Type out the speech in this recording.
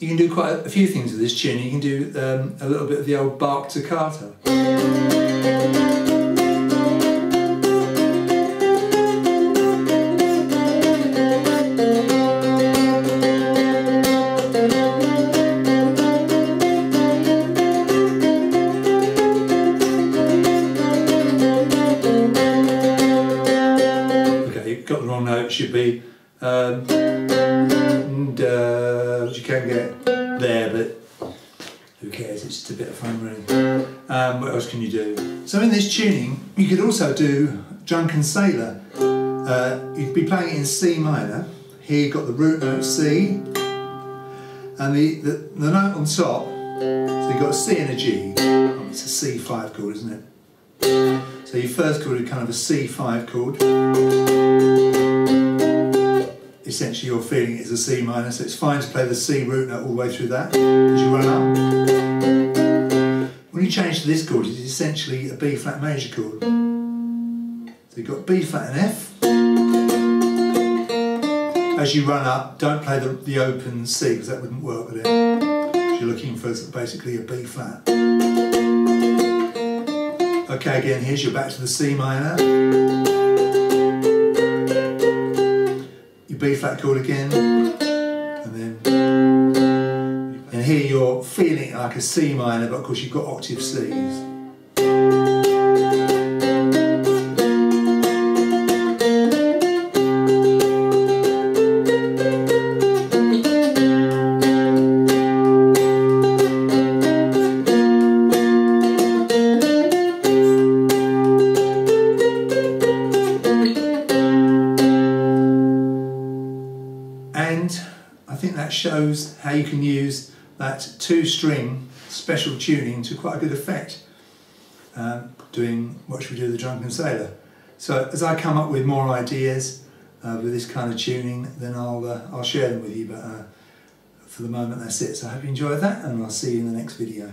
you can do quite a few things with this tune. You can do um, a little bit of the old Bach toccata. Okay, got the wrong note. Should be um, and, uh, you can get there, but who cares? It's just a bit of fun, really. Um, what else can you do? So in this tuning, you could also do Drunken Sailor. Uh, you'd be playing it in C minor. Here you've got the root note C, and the, the, the note on top, so you've got a C and a G. Oh, it's a C5 chord, isn't it? So your first chord is kind of a C5 chord. Essentially you're feeling is a C minor, so it's fine to play the C root note all the way through that as you run up. When you change to this chord, it's essentially a B flat major chord. So you've got B flat and F. As you run up, don't play the, the open C because that wouldn't work with it. You're looking for basically a B flat. Okay, again, here's your back to the C minor. Your B flat chord again, and then, and here you're feeling like a C minor, but of course you've got octave Cs. And I think that shows how you can use that two string special tuning to quite a good effect, um, doing what should we do the Drunken Sailor. So as I come up with more ideas uh, with this kind of tuning, then I'll, uh, I'll share them with you, but uh, for the moment that's it. So I hope you enjoyed that and I'll see you in the next video.